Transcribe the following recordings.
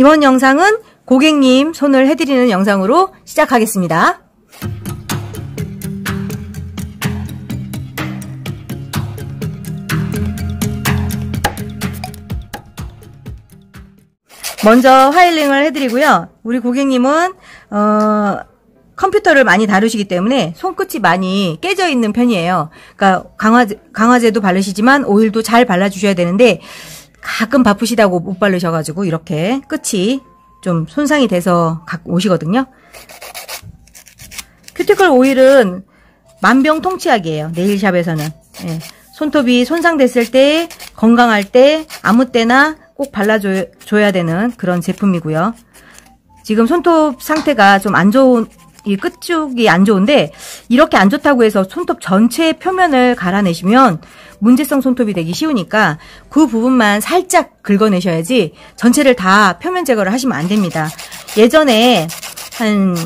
이번 영상은 고객님 손을 해드리는 영상으로 시작하겠습니다. 먼저 화일링을 해드리고요. 우리 고객님은 어, 컴퓨터를 많이 다루시기 때문에 손끝이 많이 깨져 있는 편이에요. 그러니까 강화제, 강화제도 바르시지만 오일도 잘 발라주셔야 되는데 가끔 바쁘시다고 못 바르셔가지고 이렇게 끝이 좀 손상이 돼서 오시거든요. 큐티클 오일은 만병통치약이에요. 네일샵에서는. 예. 손톱이 손상됐을 때, 건강할 때, 아무 때나 꼭 발라줘야 되는 그런 제품이고요. 지금 손톱 상태가 좀 안 좋은 이 끝쪽이 안 좋은데 이렇게 안 좋다고 해서 손톱 전체 표면을 갈아내시면 문제성 손톱이 되기 쉬우니까 그 부분만 살짝 긁어내셔야지 전체를 다 표면 제거를 하시면 안 됩니다. 예전에 한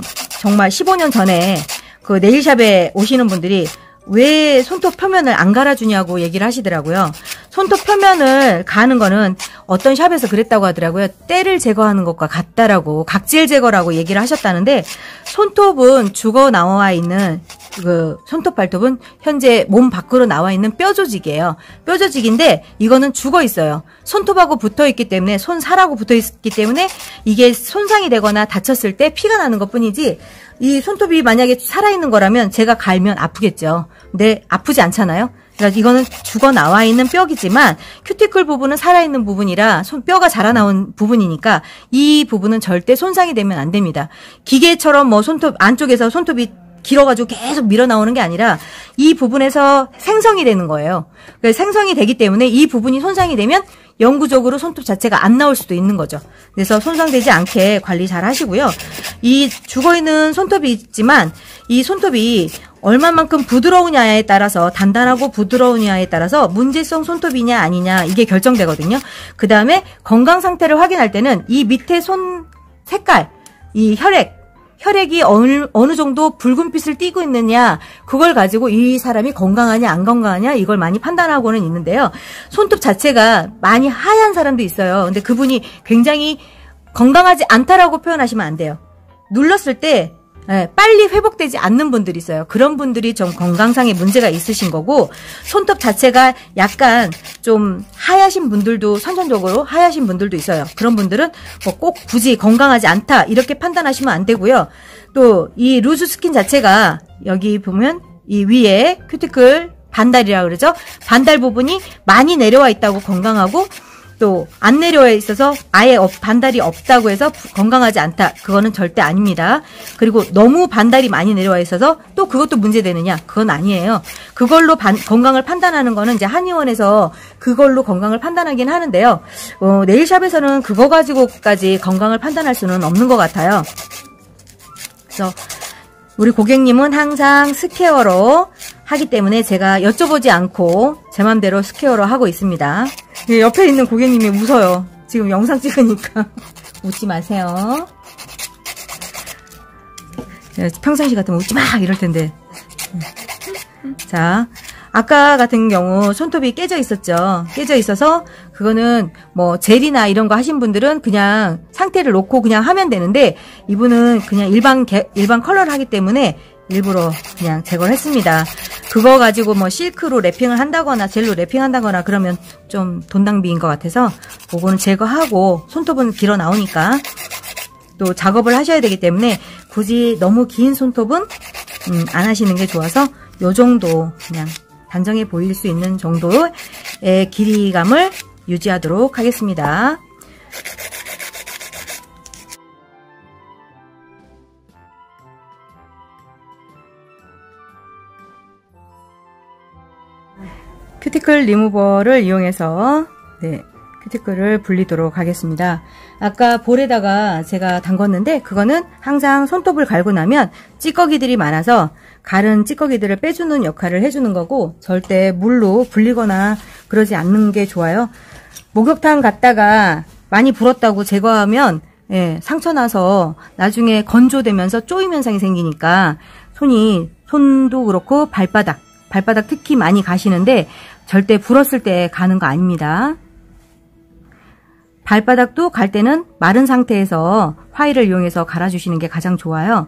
정말 15년 전에 그 네일샵에 오시는 분들이 왜 손톱 표면을 안 갈아주냐고 얘기를 하시더라고요. 손톱 표면을 가는 거는 어떤 샵에서 그랬다고 하더라고요. 때를 제거하는 것과 같다라고 각질 제거라고 얘기를 하셨다는데 손톱은 죽어 나와 있는 그 손톱 발톱은 현재 몸 밖으로 나와 있는 뼈 조직이에요. 뼈 조직인데 이거는 죽어 있어요. 손톱하고 붙어 있기 때문에 손살하고 붙어 있기 때문에 이게 손상이 되거나 다쳤을 때 피가 나는 것뿐이지 이 손톱이 만약에 살아 있는 거라면 제가 갈면 아프겠죠. 근데 아프지 않잖아요. 그러니까 이거는 죽어 나와 있는 뼈이지만 큐티클 부분은 살아있는 부분이라 손 뼈가 자라나온 부분이니까 이 부분은 절대 손상이 되면 안 됩니다. 기계처럼 뭐 손톱 안쪽에서 손톱이 길어가지고 계속 밀어 나오는 게 아니라 이 부분에서 생성이 되는 거예요. 그러니까 생성이 되기 때문에 이 부분이 손상이 되면 영구적으로 손톱 자체가 안 나올 수도 있는 거죠. 그래서 손상되지 않게 관리 잘 하시고요. 이 죽어 있는 손톱이 있지만 이 손톱이 얼마만큼 부드러우냐에 따라서 단단하고 부드러우냐에 따라서 문제성 손톱이냐 아니냐 이게 결정되거든요. 그 다음에 건강 상태를 확인할 때는 이 밑에 손 색깔, 이 혈액, 혈액이 어느, 어느 정도 붉은빛을 띠고 있느냐 그걸 가지고 이 사람이 건강하냐 안 건강하냐 이걸 많이 판단하고는 있는데요. 손톱 자체가 많이 하얀 사람도 있어요. 근데 그분이 굉장히 건강하지 않다라고 표현하시면 안 돼요. 눌렀을 때 네, 빨리 회복되지 않는 분들이 있어요. 그런 분들이 좀 건강상의 문제가 있으신 거고 손톱 자체가 약간 좀 하얗신 분들도 선천적으로 하얗신 분들도 있어요. 그런 분들은 뭐 꼭 굳이 건강하지 않다 이렇게 판단하시면 안 되고요. 또 이 loose skin 자체가 여기 보면 이 위에 큐티클 반달이라 그러죠. 반달 부분이 많이 내려와 있다고 건강하고 또 안 내려와 있어서 아예 반달이 없다고 해서 건강하지 않다. 그거는 절대 아닙니다. 그리고 너무 반달이 많이 내려와 있어서 또 그것도 문제되느냐? 그건 아니에요. 그걸로 반, 건강을 판단하는 거는 이제 한의원에서 그걸로 건강을 판단하긴 하는데요. 어, 네일샵에서는 그거 가지고까지 건강을 판단할 수는 없는 것 같아요. 그래서 우리 고객님은 항상 square로 하기 때문에 제가 여쭤보지 않고 제 맘대로 square로 하고 있습니다. 예, 옆에 있는 고객님이 웃어요. 지금 영상 찍으니까 웃지 마세요. 예, 평상시 같으면 웃지 마 이럴 텐데. 자, 아까 같은 경우 손톱이 깨져 있었죠. 깨져 있어서 그거는 뭐 젤이나 이런 거 하신 분들은 그냥 상태를 놓고 그냥 하면 되는데 이분은 그냥 일반 개, 일반 컬러를 하기 때문에 일부러 그냥 제거를 했습니다. 그거 가지고 뭐 실크로 랩핑을 한다거나 젤로 랩핑한다거나 그러면 좀 돈 낭비인 것 같아서 그거는 제거하고 손톱은 길어 나오니까 또 작업을 하셔야 되기 때문에 굳이 너무 긴 손톱은 음, 안 하시는 게 좋아서 요 정도 그냥 단정해 보일 수 있는 정도의 길이감을 유지하도록 하겠습니다. 큐티클 리무버를 이용해서 네, 큐티클을 불리도록 하겠습니다. 아까 볼에다가 제가 담궜는데 그거는 항상 손톱을 갈고 나면 찌꺼기들이 많아서 가른 찌꺼기들을 빼주는 역할을 해주는 거고 절대 물로 불리거나 그러지 않는 게 좋아요. 목욕탕 갔다가 많이 불었다고 제거하면 예, 상처 나서 나중에 건조되면서 쪼임 현상이 생기니까 손이 손도 그렇고 발바닥 발바닥 특히 많이 가시는데 절대 불었을 때 가는 거 아닙니다. 발바닥도 갈 때는 마른 상태에서 화일을 이용해서 갈아주시는 게 가장 좋아요.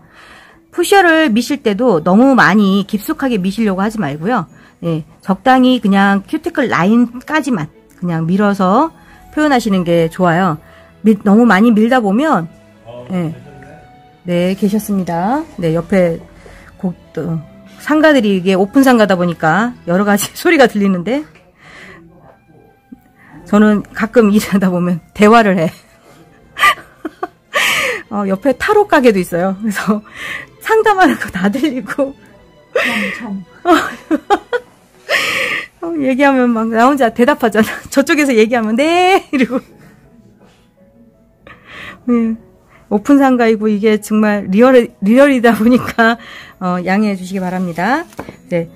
푸셔를 미실 때도 너무 많이 깊숙하게 미시려고 하지 말고요. 네, 적당히 그냥 큐티클 라인까지만 그냥 밀어서 표현하시는 게 좋아요. 밀, 너무 많이 밀다 보면 네, 네 계셨습니다. 네 옆에 고, 또, 상가들이 이게 오픈 상가다 보니까 여러 가지 소리가 들리는데 저는 가끔 일하다 보면 대화를 해. 어, 옆에 타로 가게도 있어요. 그래서 상담하는 거 다 들리고. 참, 어, 얘기하면 막 나 혼자 대답하잖아. 저쪽에서 얘기하면 네 이러고. 네. 오픈 상가이고 이게 정말 real real이다 보니까 어, 양해해 주시기 바랍니다. 네.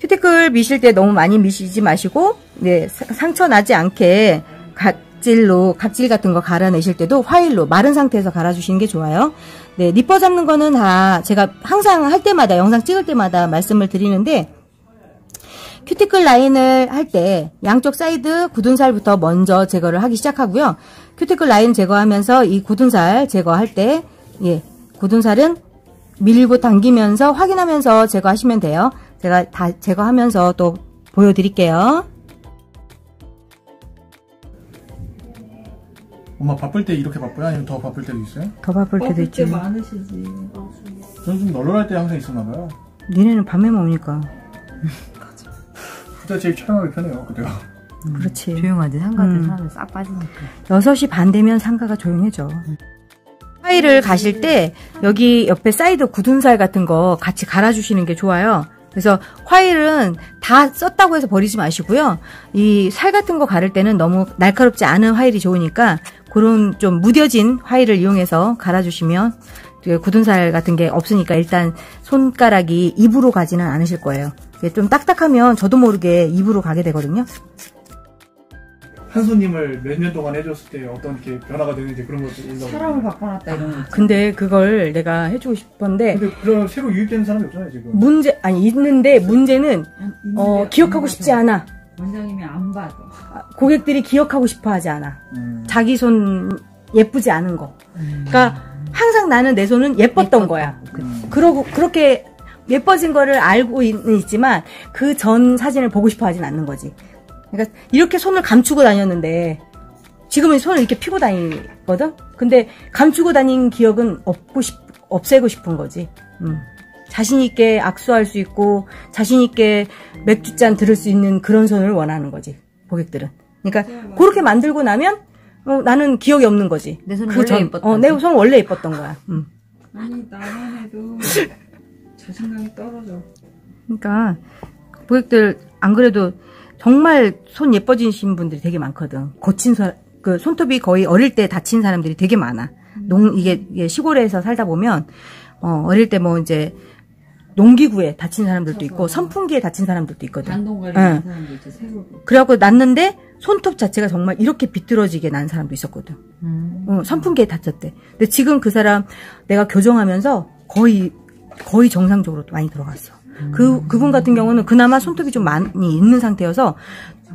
큐티클 미실 때 너무 많이 미시지 마시고 네, 상처 나지 않게 각질로 각질 같은 거 갈아내실 때도 화일로 마른 상태에서 갈아주시는 게 좋아요. 네, 니퍼 잡는 거는 다 제가 항상 할 때마다 영상 찍을 때마다 말씀을 드리는데 큐티클 라인을 할 때 양쪽 사이드 굳은 살부터 먼저 제거를 하기 시작하고요. 큐티클 라인 제거하면서 이 굳은 살 제거할 때 예, 굳은 살은 밀고 당기면서 확인하면서 제거하시면 돼요. 제가 다 제거하면서 또 보여드릴게요. 엄마 바쁠 때 이렇게 바빠요? 아니면 더 바쁠 때도 있어요? 더 바쁠 때도 있지. 많으시지. 저는 좀 널널할 때 항상 있었나 봐요. 니네는 밤에만 오니까. 그때 제일 촬영하기 편해요, 그때가. 음, 그렇지. 조용하지 상가들 음. 사람들 싹 빠지니까. 6시 반 되면 상가가 조용해져. file을 가실 때 여기 옆에 사이드 굳은 살 같은 거 같이 갈아주시는 게 좋아요. 그래서 file은 다 썼다고 해서 버리지 마시고요. 이 살 같은 거 가를 때는 너무 날카롭지 않은 화일이 좋으니까 그런 좀 무뎌진 화일을 이용해서 갈아주시면 그 굳은 살 같은 게 없으니까 일단 손가락이 입으로 가지는 않으실 거예요. 이게 좀 딱딱하면 저도 모르게 입으로 가게 되거든요. 한 손님을 몇 년 동안 해줬을 때 어떤 이렇게 변화가 되는지 그런 것도 올라오고. 사람을 바꿔놨다 이런 거. 근데 그걸 내가 해주고 싶었는데 근데 그런 새로 유입되는 사람이 없잖아요, 지금. 문제 아니 있는데 문제는 어, 기억하고 싶지 않아. 원장님이 안 봐도. 아, 고객들이 기억하고 싶어 하지 않아. 음. 자기 손 예쁘지 않은 거. 그러니까 항상 나는 내 손은 예뻤던 거야. 음. 그러고 그렇게 예뻐진 거를 알고는 있지만 그 전 사진을 보고 싶어 하진 않는 거지. 그러니까 이렇게 손을 감추고 다녔는데 지금은 손을 이렇게 피고 다니거든. 근데 감추고 다닌 기억은 없고 싶 없애고 싶은 거지. 음. 자신 있게 악수할 수 있고 자신 있게 맥주잔 들을 수 있는 그런 손을 원하는 거지. 고객들은. 그러니까 그렇게 만들고 나면 어, 나는 기억이 없는 거지. 내 손은 그 원래 전- 예뻤던 어, 내손 원래 예뻤던 거야. 음. 아니 나만 해도 자신감이 떨어져. 그러니까 고객들 안 그래도 정말 손 예뻐지신 분들이 되게 많거든. 고친 사, 그 손톱이 거의 어릴 때 다친 사람들이 되게 많아. 농 이게, 이게 시골에서 살다 보면 어, 어릴 때 뭐 이제 농기구에 다친 사람들도 있고 선풍기에 다친 사람들도 있거든. 반동가리 응. 있는 사람도 있지. 그래갖고 났는데 손톱 자체가 정말 이렇게 비뚤어지게 난 사람도 있었거든. 음. 어, 선풍기에 다쳤대. 근데 지금 그 사람 내가 교정하면서 거의 거의 정상적으로 많이 들어갔어. 그 그분 같은 경우는 그나마 손톱이 좀 많이 있는 상태여서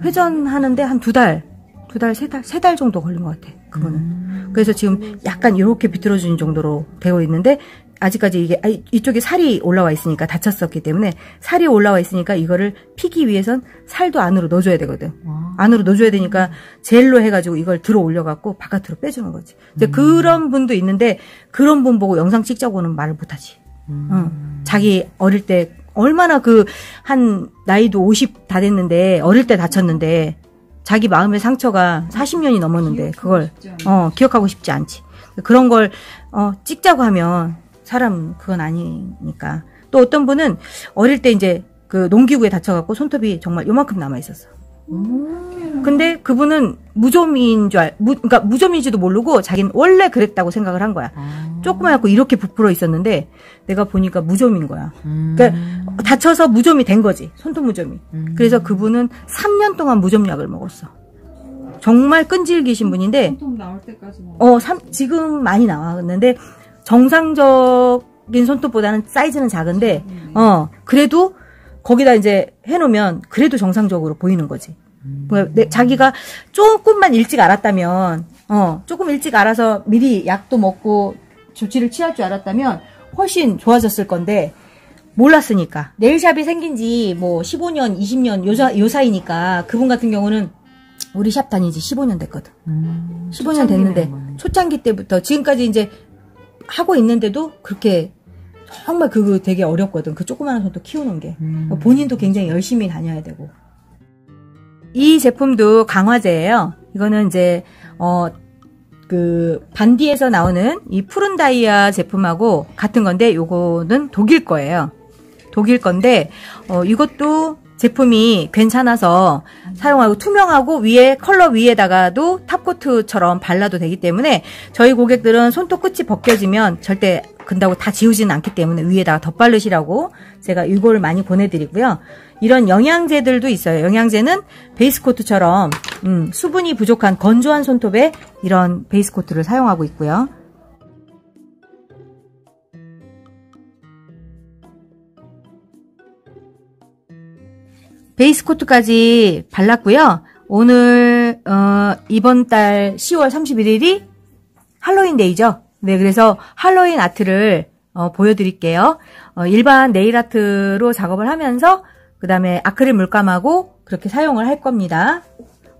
회전하는데 한 두 달, 두 달, 세 달, 세 달 정도 걸린 것 같아. 그분은. 그래서 지금 약간 이렇게 비틀어지는 정도로 되어 있는데 아직까지 이게 아, 이쪽에 살이 올라와 있으니까 다쳤었기 때문에 살이 올라와 있으니까 이거를 피기 위해선 살도 안으로 넣어줘야 되거든. 와. 안으로 넣어줘야 되니까 젤로 해가지고 이걸 들어 올려갖고 바깥으로 빼주는 거지. 이제 그런 분도 있는데 그런 분 보고 영상 찍자고는 말을 못하지. 응. 자기 어릴 때 얼마나 그 한 나이도 50 다 됐는데 어릴 때 다쳤는데 자기 마음의 상처가 40년이 넘었는데 그걸. 어 기억하고 싶지 않지. 그런 걸 어, 찍자고 하면 사람 그건 아니니까. 또 어떤 분은 어릴 때 이제 그 농기구에 다쳐갖고 손톱이 정말 요만큼 남아 있었어. 근데 그분은 무좀인 줄 알, 무, 그러니까 무좀인지도 모르고 자기는 원래 그랬다고 생각을 한 거야. 아. 조그맣고 이렇게 부풀어 있었는데 내가 보니까 무좀인 거야. 음. 그러니까 다쳐서 무좀이 된 거지. 손톱 무좀이. 음. 그래서 그분은 3년 동안 무좀약을 먹었어. 정말 끈질기신 분인데 손톱 나올 때까지 먹. 어, 삼- 지금 많이 나왔는데 정상적인 손톱보다는 사이즈는 작은데 어, 그래도 거기다 이제 해놓으면 그래도 정상적으로 보이는 거지. 내- 자기가 조금만 일찍 알았다면 어, 조금 일찍 알아서 미리 약도 먹고 조치를 취할 줄 알았다면 훨씬 좋아졌을 건데 몰랐으니까 네일샵이 생긴 지 뭐 15년, 20년 요, 사- 요 사이니까 그분 같은 경우는 우리 샵 다닌 지 15년 됐거든. 음, 15년 됐는데 초창기 때부터 지금까지 이제 하고 있는데도 그렇게 정말 그거 되게 어렵거든. 그 조그마한 손도 키우는 게. 음. 본인도 굉장히 열심히 다녀야 되고. 이 제품도 강화제예요. 이거는 이제 어 그 반디에서 나오는 이 푸른 다이아 제품하고 같은 건데 요거는 독일 거예요. 독일 건데 어 이것도 제품이 괜찮아서 사용하고 투명하고 위에 컬러 위에다가도 탑코트처럼 발라도 되기 때문에 저희 고객들은 손톱 끝이 벗겨지면 절대 근다고 다 지우지는 않기 때문에 위에다가 덧바르시라고 제가 이걸 많이 보내드리고요. 이런 영양제들도 있어요. 영양제는 베이스 코트처럼 음, 수분이 부족한 건조한 손톱에 이런 베이스 코트를 사용하고 있고요. 베이스 코트까지 발랐고요. 오늘 어, 이번 달 10월 31일이 할로윈 데이죠. 네, 그래서 할로윈 아트를 어, 보여드릴게요. 어, 일반 네일 아트로 작업을 하면서 그 다음에 아크릴 물감하고 그렇게 사용을 할 겁니다.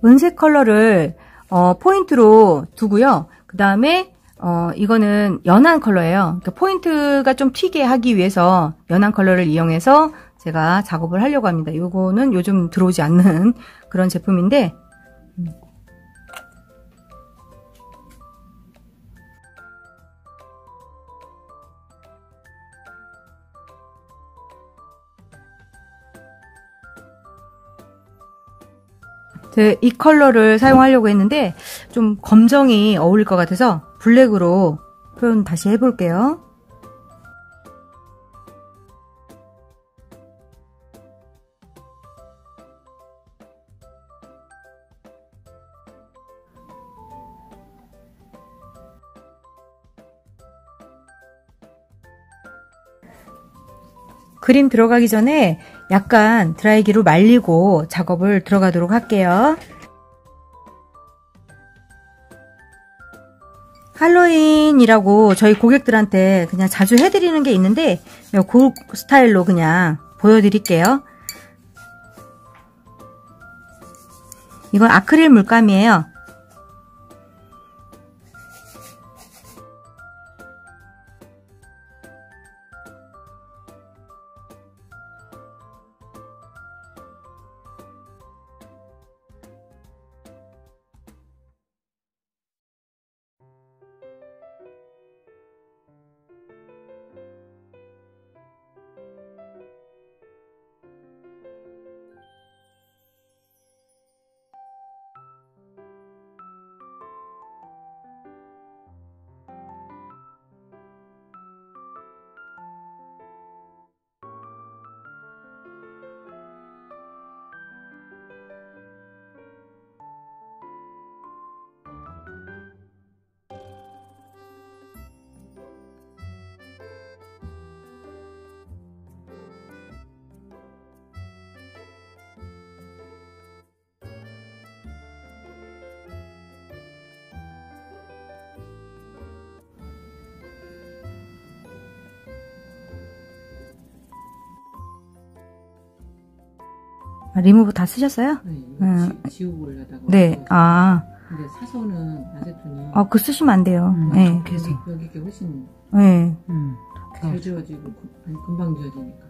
은색 컬러를 어, 포인트로 두고요. 그 다음에 어, 이거는 연한 컬러예요. 그러니까 포인트가 좀 튀게 하기 위해서 연한 컬러를 이용해서 제가 작업을 하려고 합니다. 요거는 요즘 들어오지 않는 그런 제품인데 제이 컬러를 사용하려고 했는데 좀 검정이 어울릴 것 같아서 블랙으로 표현 다시 해볼게요. 그림 들어가기 전에 약간 드라이기로 말리고 작업을 들어가도록 할게요. 할로윈이라고 저희 고객들한테 그냥 자주 해드리는 게 있는데 그 스타일로 그냥 보여드릴게요. 이건 아크릴 물감이에요. 아, 리무브 다 쓰셨어요? 네, 음. 지, 지우고 올려다가. 네. 아, 근데 사서는 아세톤이. 아, 그 쓰시면 안 돼요. 음, 네. 그래서 여기 게 훨씬 네. 음, 잘 지워지고 아니, 금방 지워지니까.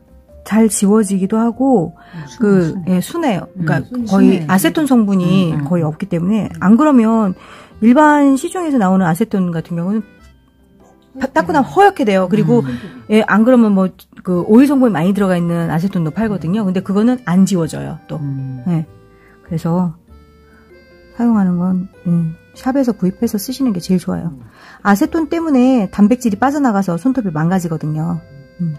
잘 지워지기도 하고 그 예, 순해요. 그러니까 음, 순- 거의 순해. 아세톤 성분이 음, 음. 거의 없기 때문에 안 그러면 일반 시중에서 나오는 아세톤 같은 경우는 다- 닦고 나면 허옇게 돼요. 그리고 음. 예, 안 그러면 뭐 그 오일 성분이 많이 들어가 있는 아세톤도 팔거든요. 근데 그거는 안 지워져요. 또. 음. 예. 그래서 사용하는 건 음, 샵에서 구입해서 쓰시는 게 제일 좋아요. 음. 아세톤 때문에 단백질이 빠져나가서 손톱이 망가지거든요. 음.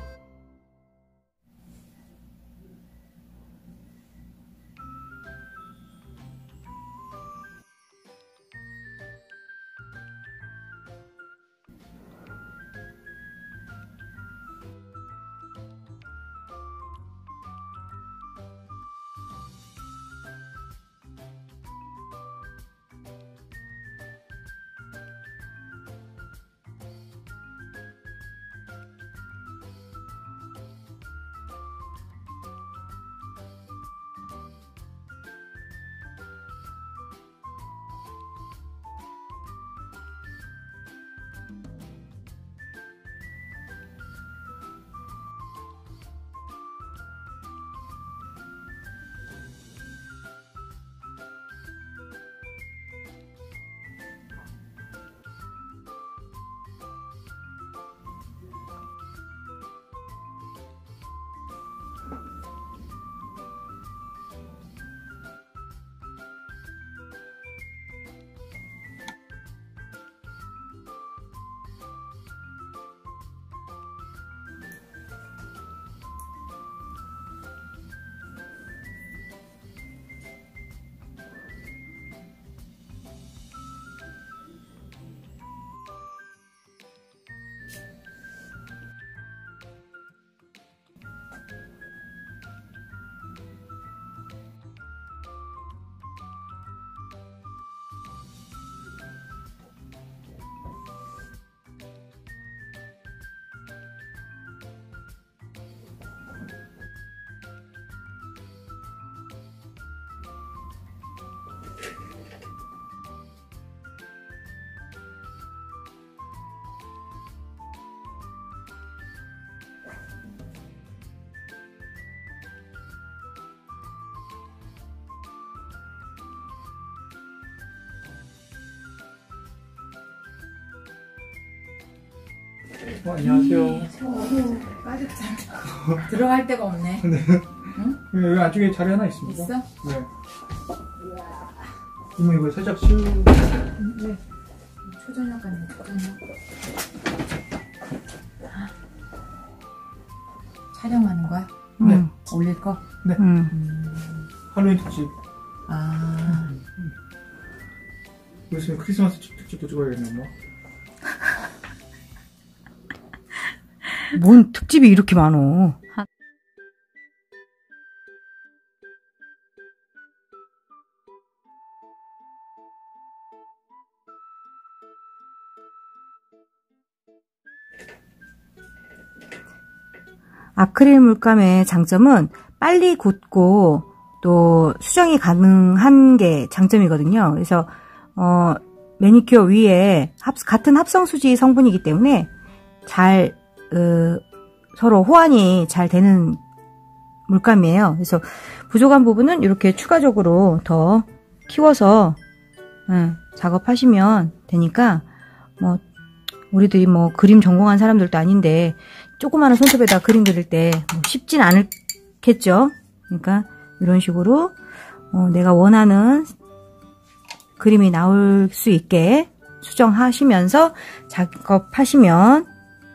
어, 안녕하세요. 들어갈 데가 없네. 네, 여기 안쪽에 자리 하나 있습니다. 있어? 네. 이모 이거 살짝 치우. 초저녁 같네, 초저녁. 촬영하는 거야? 네. 음, 올릴 거? 음. 할로윈 특집. 아, 여기 있으면 크리스마스 특- 특집도 찍어야겠네, 엄마. 뭔 특집이 이렇게 많어. 아크릴 물감의 장점은 빨리 굳고 또 수정이 가능한 게 장점이거든요. 그래서 어, 매니큐어 위에 합- 같은 합성 수지 성분이기 때문에 잘 어, 서로 호환이 잘 되는 물감이에요. 그래서 부족한 부분은 이렇게 추가적으로 더 키워서 음, 작업하시면 되니까 뭐 우리들이 뭐 그림 전공한 사람들도 아닌데 조그마한 손톱에다 그림 그릴 때 뭐 쉽진 않겠죠. 그러니까 이런 식으로 어, 내가 원하는 그림이 나올 수 있게 수정하시면서 작업하시면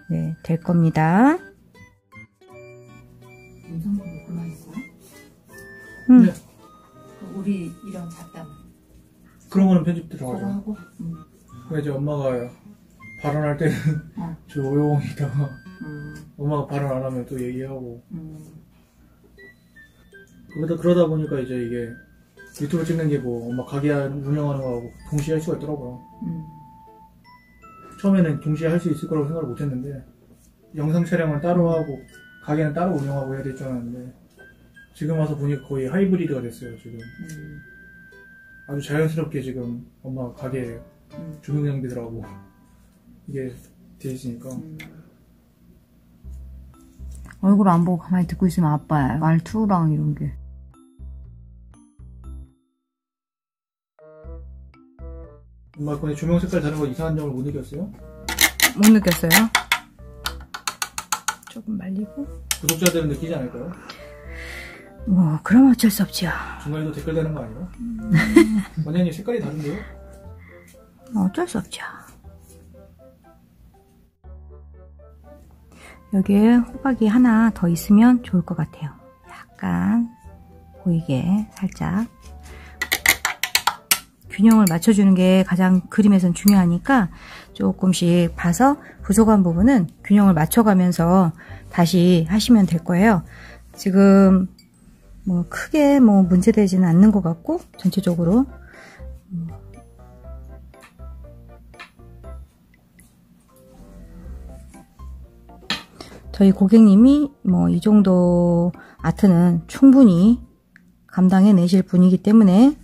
네, 될 겁니다. 음. 네. 우리 이런 잡담. 그런 거는 편집 들어가죠. 하고. 음. 그러니까 이제 엄마가 발언할 때는 어. 조용히다가 음, 엄마가 발언 안 하면 또 얘기하고 음. 그러다 그러다 보니까 이제 이게 유튜브 찍는 게 뭐 엄마 가게 운영하는 거하고 동시에 할 수가 있더라고요. 음. 처음에는 동시에 할 수 있을 거라고 생각을 못 했는데 영상 촬영을 따로 하고 가게는 따로 운영하고 해야 될 줄 알았는데 지금 와서 보니까 거의 하이브리드가 됐어요 지금 음. 아주 자연스럽게 지금 엄마 가게 음. 조명 장비들하고 이게 돼 있으니까 음. 얼굴 안 보고 가만히 듣고 있으면 아빠야. 말투랑 이런 게. 엄마 이번에 조명 색깔 다른 거 이상한 점을 못 느꼈어요? 못 느꼈어요? 조금 말리고. 구독자들은 느끼지 않을까요? 뭐, 그럼 어쩔 수 없죠. 중간에도 댓글 다는 거 아니에요? 원장님 색깔이 다른데요? 어쩔 수 없죠. 여기에 호박이 하나 더 있으면 좋을 것 같아요. 약간 보이게 살짝 균형을 맞춰주는 게 가장 그림에선 중요하니까 조금씩 봐서 부족한 부분은 균형을 맞춰가면서 다시 하시면 될 거예요. 지금 뭐 크게 뭐 문제되지는 않는 것 같고 전체적으로 저희 고객님이 뭐 이 정도 아트는 충분히 감당해 내실 분이기 때문에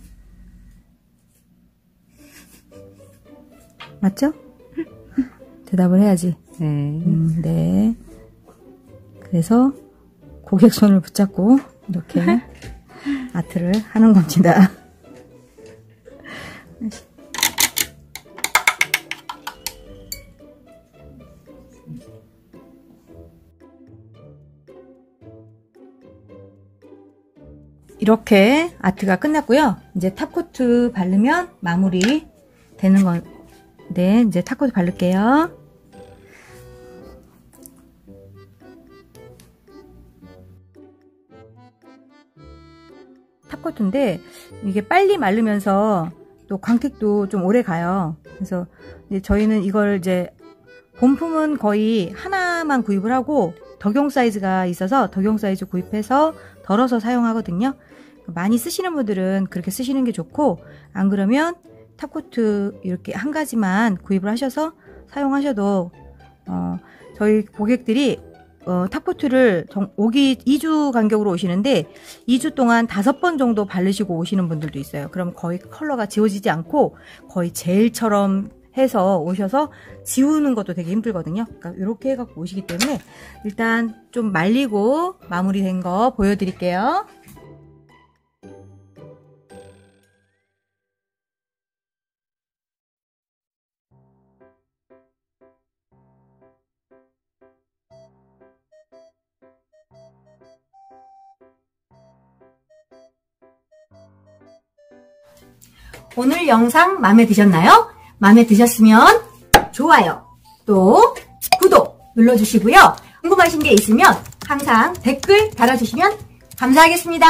맞죠? 대답을 해야지. 네. 음, 네. 그래서 고객 손을 붙잡고 이렇게 아트를 하는 겁니다. 이렇게 아트가 끝났고요. 이제 탑코트 바르면 마무리 되는 건 데 이제 top coat 바를게요. top coat인데 이게 빨리 마르면서 또 광택도 좀 오래 가요. 그래서 저희는 이걸 이제 본품은 거의 하나만 구입을 하고 덕용 사이즈가 있어서 덕용 사이즈 구입해서 덜어서 사용하거든요. 많이 쓰시는 분들은 그렇게 쓰시는 게 좋고 안 그러면 탑코트 이렇게 한 가지만 구입을 하셔서 사용하셔도 어, 저희 고객들이 어, 탑코트를 정, 오기 2주 간격으로 오시는데 2주 동안 다섯 번 정도 바르시고 오시는 분들도 있어요. 그럼 거의 컬러가 지워지지 않고 거의 젤처럼 해서 오셔서 지우는 것도 되게 힘들거든요. 그러니까 이렇게 해갖고 오시기 때문에 일단 좀 말리고 마무리된 거 보여드릴게요. 오늘 영상 마음에 드셨나요? 마음에 드셨으면 좋아요, 또 구독 눌러주시고요. 궁금하신 게 있으면 항상 댓글 달아주시면 감사하겠습니다.